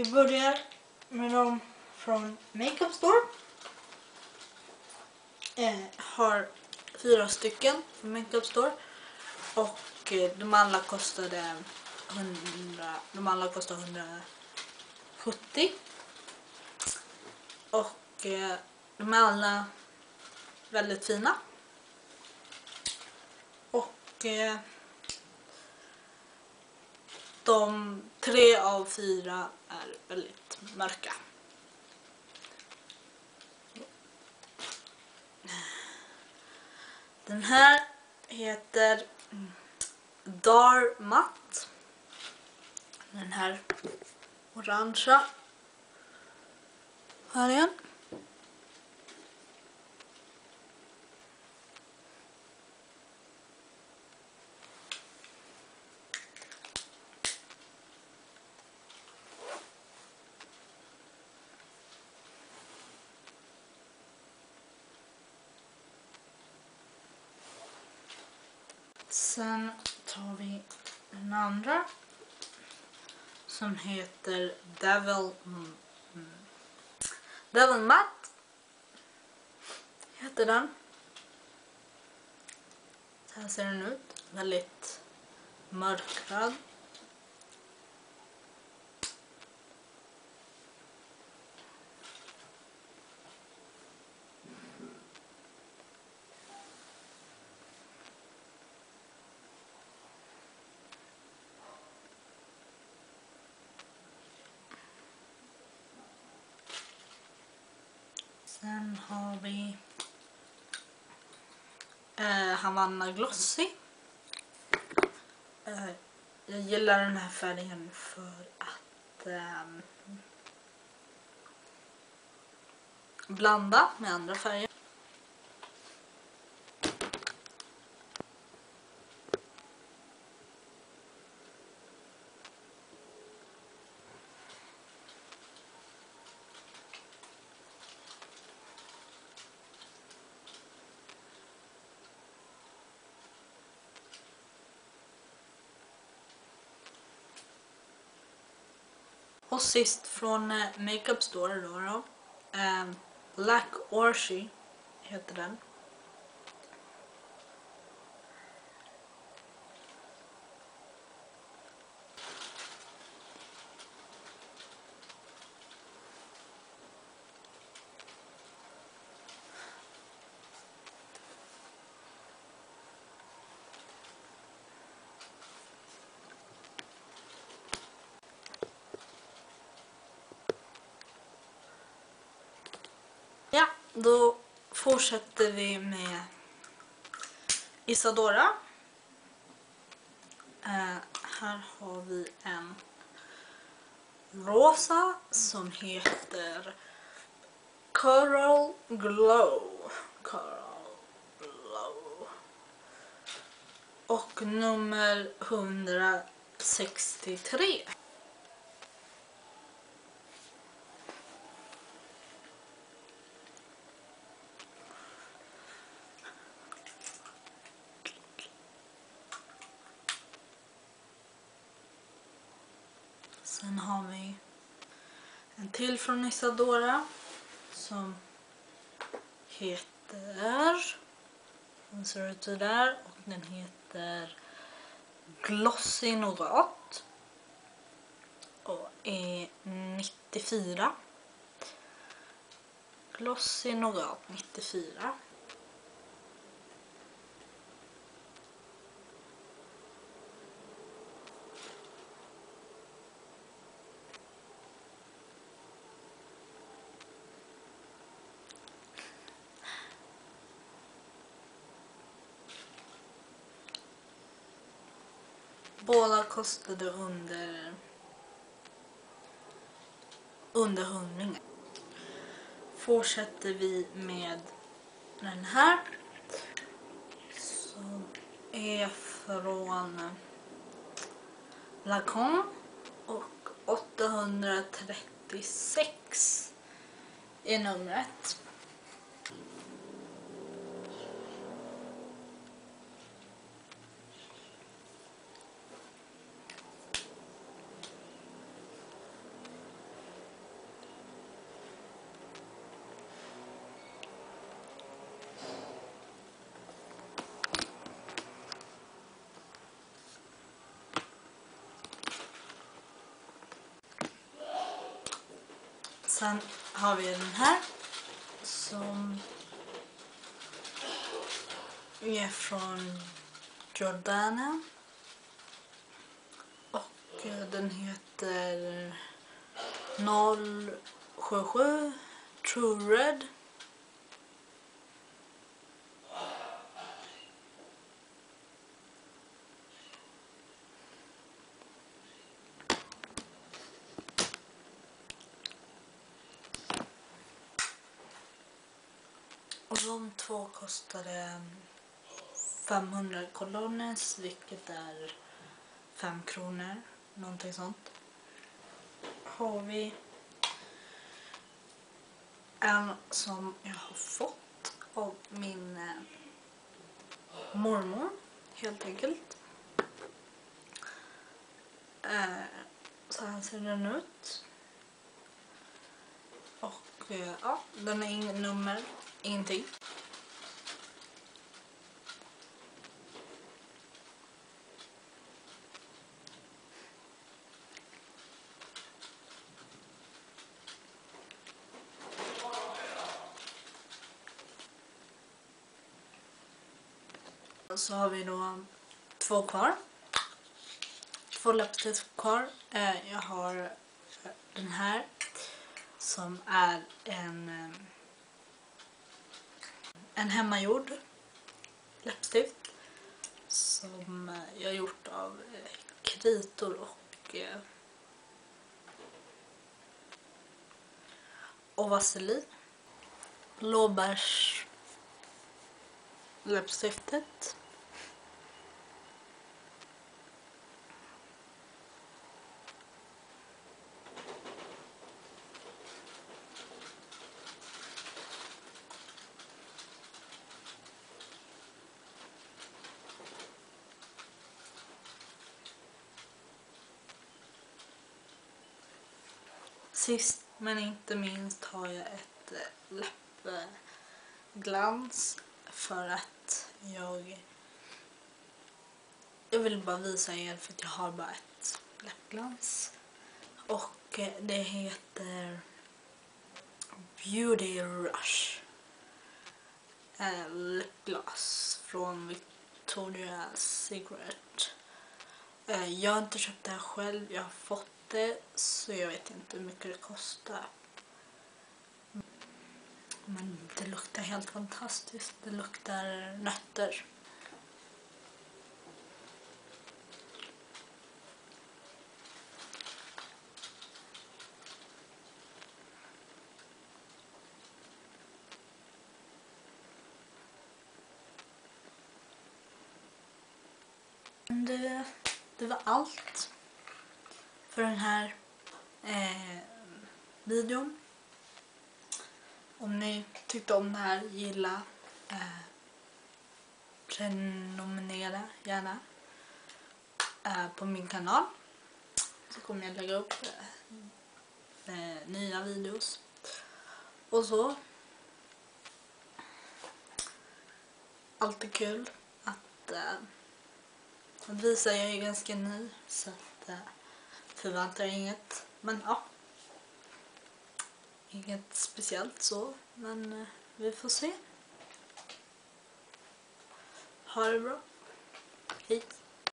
Vi börjar med dem från Makeup Store. Eh, har fyra stycken från Makeup Store. Och eh, de alla kostade 100, de alla kostade 170. Och eh, de är alla väldigt fina. Och eh, de tre av fyra är väldigt mörka. Den här heter Dar Matt. Den här orangea färgen. Sen tar vi den andra som heter Devil Devil Matt heter den. Så här ser den ut. Väldigt mörkröd. Sen har vi eh, Havanna Glossy. Eh, jag gillar den här färgen för att eh, blanda med andra färger. Och sist från eh, Makeup Store då. då eh, Black Orchid heter den. Ja, då fortsätter vi med Isadora. Eh, här har vi en rosa som heter Coral Glow. Coral Glow. Och nummer 163. Sen har vi en till från Isadora som heter den ser ut sådär och den heter Glossy Nougat och är 94 Glossy Nougat 94 Båda kostade under under hundringen. Fortsätter vi med den här som är från Lacan och 836 är numret. Sen har vi den här som är från Jordana. Och eh, den heter 077 True Red. De två kostade 500 kolones, vilket är 5 kronor, någonting sånt. Har vi en som jag har fått av min eh, mormor, helt enkelt. Eh, så här ser den ut. Och eh, ja, den har inget nummer, ingenting. Så har vi då två kvar. Två läppstift kvar. Eh, jag har eh, den här som är en eh, en hemmagjord läppstift som jag har gjort av eh, kritor och eh, och vaselin. Blåbärs läppstiftet. Sist men inte minst har jag ett eh, läppglans för att jag jag vill bara visa er för att jag har bara ett läppglans och eh, det heter Beauty Rush eh, läppglas från Victoria's Secret. Jag har inte köpt det här själv, jag har fått inte så jag vet inte hur mycket det kostar. Men det luktar helt fantastiskt. Det luktar nötter. Det, det var allt för den här eh, videon. Om ni tyckte om det här, gilla, eh, prenumerera gärna eh, på min kanal. Så kommer jag lägga upp eh, eh nya videos. Och så. Alltid kul att, eh, att visa. Jag är ganska ny så att eh, förväntar förväntar inget. Men ja. Inget speciellt så, men eh, vi får se. Ha det bra. Hej.